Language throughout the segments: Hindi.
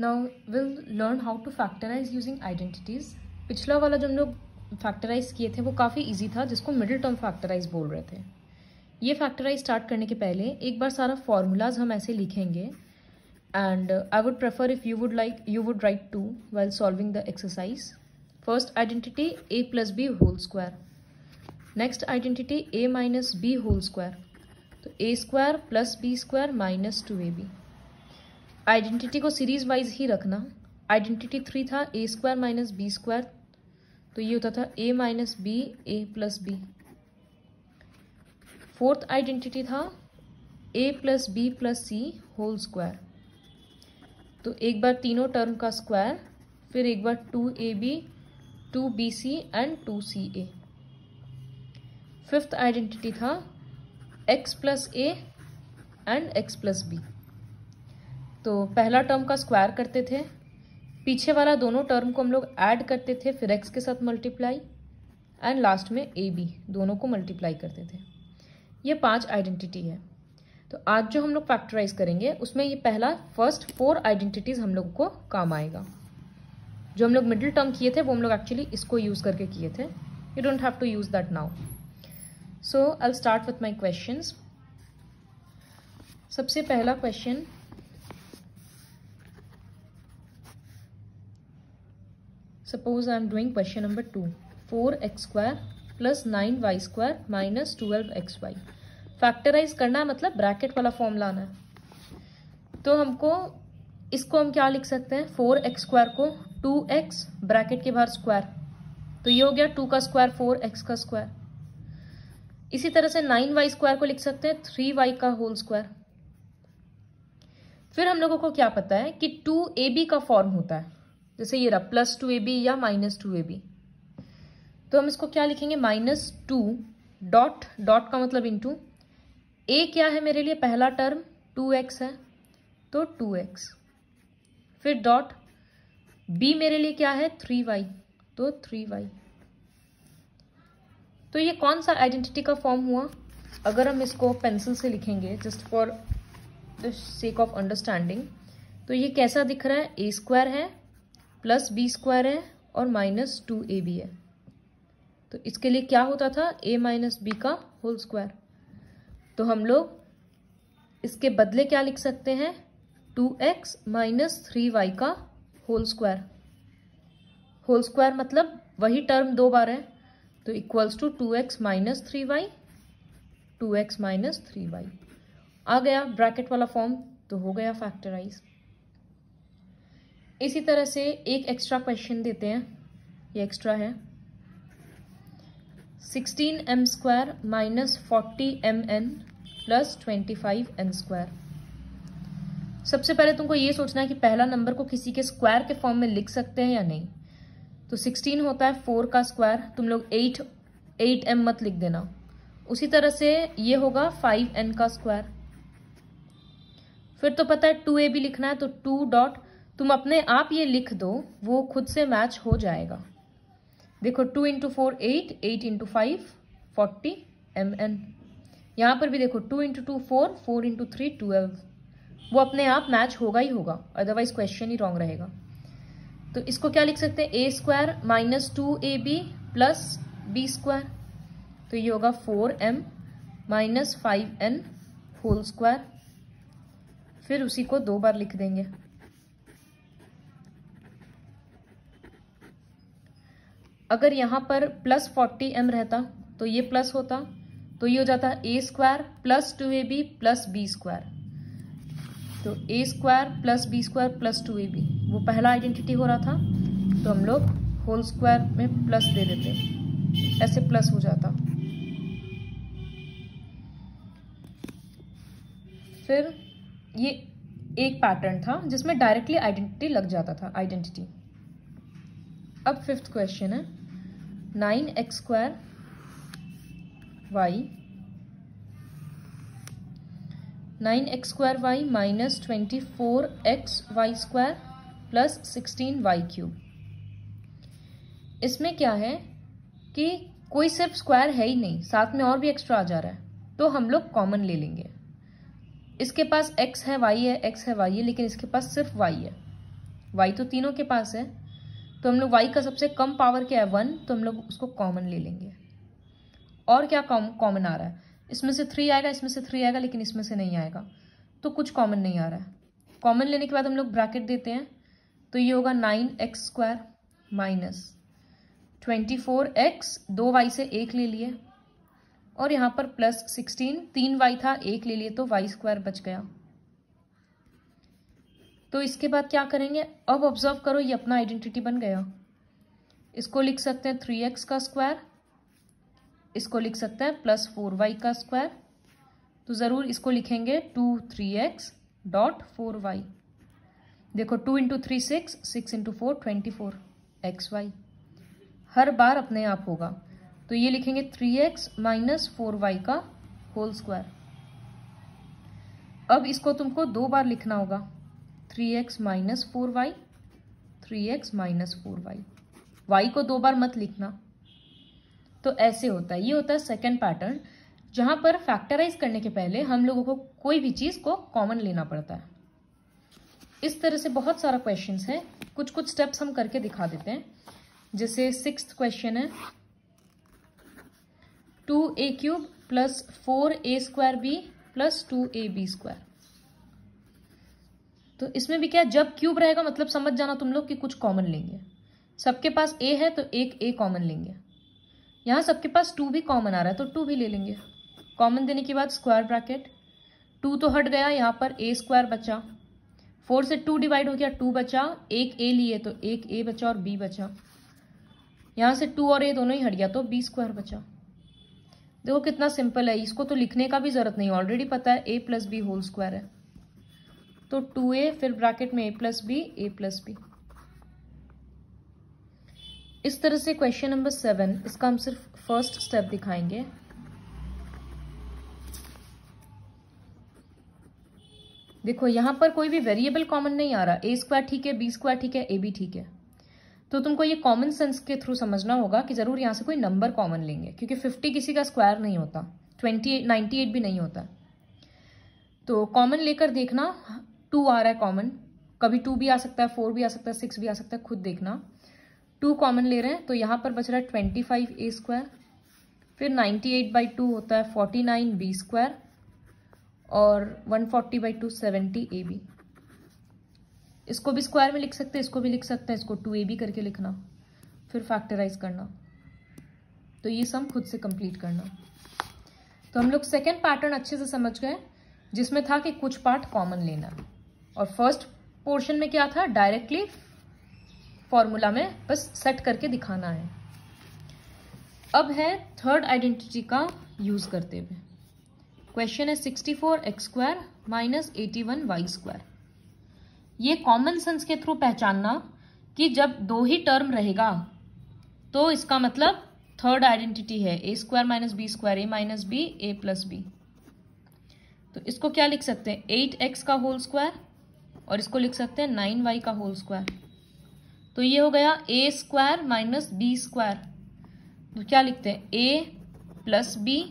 Now will learn how to factorize using identities पिछला वाला जो हम लोग फैक्टराइज किए थे, वो काफ़ी ईजी था, जिसको मिडिल टर्म फैक्टराइज बोल रहे थे। ये फैक्टराइज स्टार्ट करने के पहले, एक बार सारा फॉर्मूलाज हम ऐसे लिखेंगे। And I would prefer if you would like you would write to well solving the exercise first identity A plus B whole square next identity A minus B whole square तो A square plus B square minus two A B identity को सीरीज़ वाइज ही रखना। आइडेंटिटी थ्री था, A square minus B square. तो ये होता था A minus B, A plus B. Fourth identity था, A plus B plus C whole square. तो एक बार तीनों टर्म का स्क्वायर, फिर एक बार two A B, two B C and two C A. Fifth identity था, X plus A and X plus B. तो पहला टर्म का स्क्वायर करते थे। पीछे वाला दोनों टर्म को हम लोग ऐड करते थे, फिर एक्स के साथ मल्टीप्लाई एंड लास्ट में ए बी दोनों को मल्टीप्लाई करते थे। ये पाँच आइडेंटिटी है। तो आज जो हम लोग फैक्टराइज करेंगे, उसमें ये पहला फ़र्स्ट फोर आइडेंटिटीज हम लोग को काम आएगा। जो हम लोग मिडिल टर्म किए थे, वो हम लोग एक्चुअली इसको यूज़ करके किए थे। You don't have to use that now so I start with my question सबसे पहला question Suppose I am doing question number 2. 4x square plus 9y square minus 12xy. Factorize करना है मतलब ब्रैकेट वाला फॉर्म लाना है। तो हमको इसको हम क्या लिख सकते हैं? फोर एक्स स्क्वायर को टू एक्स ब्रैकेट के बाहर स्क्वायर तो ये हो गया टू का स्क्वायर फोर एक्स का स्क्वायर इसी तरह से नाइन वाई स्क्वायर को लिख सकते हैं थ्री वाई का होल स्क्वायर फिर हम लोगों को क्या पता है कि टू ए बी का फॉर्म होता है। जैसे ये रहा प्लस टू ए बी या माइनस टू ए बी तो हम इसको क्या लिखेंगे? माइनस टू डॉट डॉट का मतलब इंटू ए क्या है मेरे लिए? पहला टर्म टू एक्स है तो टू एक्स फिर डॉट बी मेरे लिए क्या है? थ्री वाई तो थ्री वाई तो ये कौन सा आइडेंटिटी का फॉर्म हुआ? अगर हम इसको पेंसिल से लिखेंगे just for the sake of understanding तो ये कैसा दिख रहा है? ए स्क्वायर है प्लस बी स्क्वायर है और माइनस टू ए बी है। तो इसके लिए क्या होता था? ए माइनस बी का होल स्क्वायर। तो हम लोग इसके बदले क्या लिख सकते हैं? Two X minus three Y का होल स्क्वायर। होल स्क्वायर मतलब वही टर्म दो बार है। तो equals to two X minus three Y, two X minus three Y. आ गया ब्रैकेट वाला फॉर्म तो हो गया फैक्टराइज। इसी तरह से एक एक्स्ट्रा क्वेश्चन देते हैं। ये एक्स्ट्रा है। Sixteen M square minus forty M N plus twenty five N square सबसे पहले तुमको ये सोचना है कि पहला नंबर को किसी के स्क्वायर के फॉर्म में लिख सकते हैं या नहीं। तो सिक्सटीन होता है फोर का स्क्वायर तुम लोग एट एट एम मत लिख देना। उसी तरह से ये होगा फाइव एन का स्क्वायर फिर तो पता है टू ए भी लिखना है तो टू डॉट तुम अपने आप ये लिख दो, वो खुद से मैच हो जाएगा। देखो two into four eight eight into five forty M N यहाँ पर भी देखो two into two four four into three twelve वो अपने आप मैच होगा ही होगा अदरवाइज़ क्वेश्चन ही रॉन्ग रहेगा। तो इसको क्या लिख सकते हैं? A square minus two A B plus B square तो ये होगा four M minus five N whole square फिर उसी को दो बार लिख देंगे। अगर यहाँ पर प्लस फोर्टी एम रहता तो ये प्लस होता तो ये हो जाता A square plus two A B plus B square तो A square plus B square plus two A B वो पहला आइडेंटिटी हो रहा था तो हम लोग होल स्क्वायर में प्लस दे देते, ऐसे प्लस हो जाता। फिर ये एक पैटर्न था, जिसमें डायरेक्टली आइडेंटिटी लग जाता था आइडेंटिटी अब फिफ्थ क्वेश्चन है। Nine X square Y nine X square Y minus twenty four X Y square plus sixteen Y cube इसमें क्या है कि कोई सिर्फ़ स्क्वायर है ही नहीं, साथ में और भी एक्स्ट्रा आ जा रहा है तो हम लोग कॉमन ले लेंगे। इसके पास x है, y है, x है, y है, लेकिन इसके पास सिर्फ़ y है। वाई तो तीनों के पास है। तो हम लोग वाई का सबसे कम पावर क्या है? वन तो हम लोग उसको कॉमन ले लेंगे। और क्या कॉमन आ रहा है? इसमें से थ्री आएगा, इसमें से थ्री आएगा, लेकिन इसमें से नहीं आएगा। तो कुछ कॉमन नहीं आ रहा है। कॉमन लेने के बाद हम लोग ब्रैकेट देते हैं। तो ये होगा nine X square minus twenty four X दो वाई से एक ले लिए। और यहाँ पर प्लस सिक्सटीन तीन वाई था, एक ले लिए तो वाई स्क्वायर बच गया। तो इसके बाद क्या करेंगे? अब ऑब्ज़र्व करो, ये अपना आइडेंटिटी बन गया। इसको लिख सकते हैं थ्री एक्स का स्क्वायर इसको लिख सकते हैं प्लस फोर वाई का स्क्वायर तो ज़रूर इसको लिखेंगे two three X dot four Y देखो two into three six six into four twenty four X Y हर बार अपने आप होगा। तो ये लिखेंगे three X minus four Y का होल स्क्वायर अब इसको तुमको दो बार लिखना होगा। Three X minus four Y three X minus four Y Y को दो बार मत लिखना। तो ऐसे होता है। ये होता है सेकेंड पैटर्न जहाँ पर फैक्टराइज करने के पहले हम लोगों को कोई भी चीज़ को कॉमन लेना पड़ता है। इस तरह से बहुत सारा क्वेश्चन है। कुछ कुछ स्टेप्स हम करके दिखा देते हैं। जैसे सिक्स क्वेश्चन है। Two A cube plus four A square B plus two A B square तो इसमें भी क्या, जब क्यूब रहेगा मतलब समझ जाना तुम लोग कि कुछ कॉमन लेंगे सबके पास ए है तो एक ए कॉमन लेंगे यहाँ सबके पास टू भी कॉमन आ रहा है तो टू भी ले लेंगे। कॉमन देने के बाद स्क्वायर ब्रैकेट टू तो हट गया, यहाँ पर ए स्क्वायर बचा। फोर से टू डिवाइड हो गया टू बचा। एक ए लिए तो एक ए बचा और बी बचा। यहाँ से टू और ए दोनों ही हट गया तो बी स्क्वायर बचा। देखो कितना सिंपल है, इसको तो लिखने का भी ज़रूरत नहीं ऑलरेडी पता है A plus B whole square है। तो टू ए, फिर ब्रैकेट में A plus B, A plus B. इस तरह से क्वेश्चन नंबर सेवन इसका हम सिर्फ़ फ़र्स्ट स्टेप दिखाएँगे। देखो, यहाँ पर कोई भी वेरिएबल कॉमन नहीं आ रहा। ए स्क्वायर ठीक है बी स्क्वायर ठीक है ए बी ठीक है। तो तुमको ये कॉमन सेंस के थ्रू समझना होगा कि ज़रूर यहाँ से कोई नंबर कॉमन लेंगे, क्योंकि फिफ्टी किसी का स्क्वायर नहीं होता। ट्वेंटी नाइनटी एट भी नहीं होता। तो कॉमन लेकर देखना टू आ रहा है कॉमन कभी टू भी आ सकता है फोर भी आ सकता है सिक्स भी आ सकता है, खुद देखना। टू कॉमन ले रहे हैं तो यहाँ पर बच रहा है ट्वेंटी फाइव ए स्क्वायर फिर नाइन्टी एट बाई टू होता है फोर्टी नाइन बी स्क्वायर और one forty by two seventy A B इसको भी स्क्वायर में लिख सकते हैं, इसको भी लिख सकते हैं, इसको टू ए बी करके लिखना, फिर फैक्टराइज करना। तो ये सम खुद से कंप्लीट करना। तो हम लोग सेकेंड पैटर्न अच्छे से समझ गए, जिसमें था कि कुछ पार्ट कॉमन लेना। और फ़र्स्ट पोर्शन में क्या था? डायरेक्टली फॉर्मूला में बस सेट करके दिखाना है। अब है थर्ड आइडेंटिटी का यूज़ करते हुए। क्वेश्चन है sixty four X square minus eighty one Y square ये कॉमन सेंस के थ्रू पहचानना कि जब दो ही टर्म रहेगा तो इसका मतलब थर्ड आइडेंटिटी है। A square minus B square A minus B A plus B तो इसको क्या लिख सकते हैं? एट एक्स का होल स्क्वायर और इसको लिख सकते हैं नाइन वाई का होल स्क्वायर। तो ये हो गया A square minus B square. तो क्या लिखते हैं? ए प्लस बी,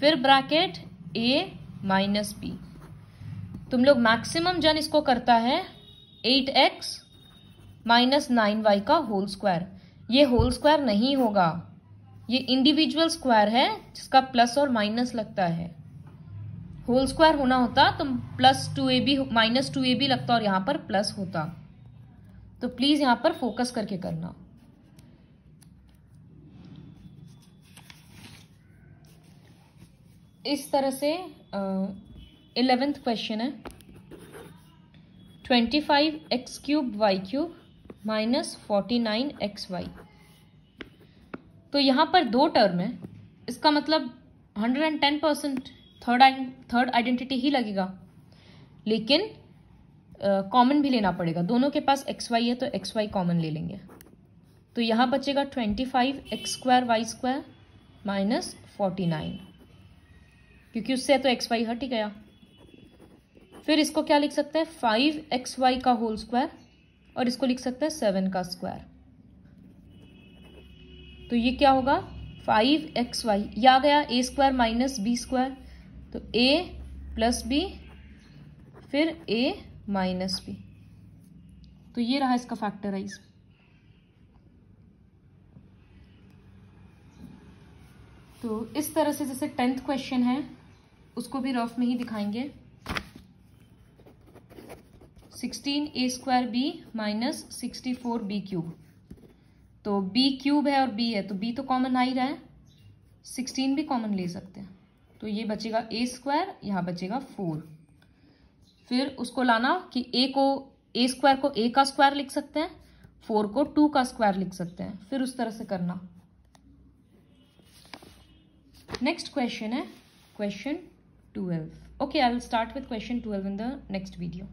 फिर ब्रैकेट ए माइनस बी। तुम लोग मैक्सिमम जन इसको करता है eight X minus nine Y का होल स्क्वायर। ये होल स्क्वायर नहीं होगा। ये इंडिविजुअल स्क्वायर है जिसका प्लस और माइनस लगता है। होल स्क्वायर होना होता तो plus two A B minus two A B लगता और यहाँ पर प्लस होता। तो प्लीज़ यहाँ पर फोकस करके करना। इस तरह से इलेवेंथ क्वेश्चन है। Twenty five X cube Y cube minus forty nine X Y तो यहाँ पर दो टर्म है। इसका मतलब hundred and ten percent third third identity ही लगेगा। लेकिन कॉमन uh, भी लेना पड़ेगा। दोनों के पास एक्स वाई है तो एक्स वाई कॉमन ले लेंगे। तो यहाँ बचेगा twenty five X square Y square minus forty nine क्योंकि उससे तो एक्स वाई हट ही गया। फिर इसको क्या लिख सकते हैं? फाइव एक्स वाई का होल स्क्वायर और इसको लिख सकते हैं सेवन का स्क्वायर तो ये क्या होगा? फाइव एक्स वाई या गया A square minus B square तो ए प्लस बी फिर ए माइनस बी तो ये रहा इसका फैक्टराइज तो इस तरह से जैसे टेंथ क्वेश्चन है, उसको भी रफ में ही दिखाएँगे. Sixteen A square B minus sixty four B cube तो बी क्यूब है और बी है तो बी तो कॉमन आ ही रहा है. सिक्सटीन भी कॉमन ले सकते हैं. तो ये बचेगा ए स्क्वायर यहाँ बचेगा फोर फिर उसको लाना कि ए को ए स्क्वायर को ए का स्क्वायर लिख सकते हैं फोर को टू का स्क्वायर लिख सकते हैं। फिर उस तरह से करना। नेक्स्ट क्वेश्चन है question twelve okay I will start with question twelve in the next video